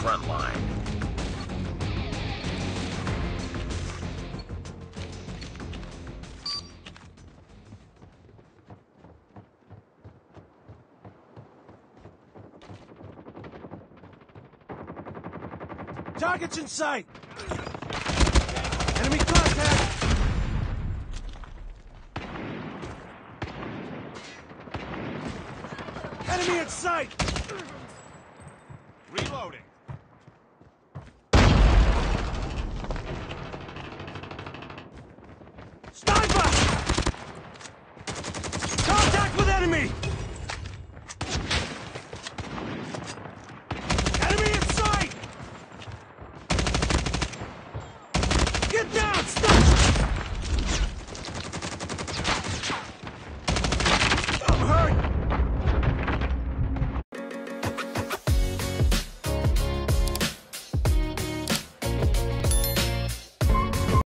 front line. Targets in sight! Enemy contact! Enemy in sight! Sniper!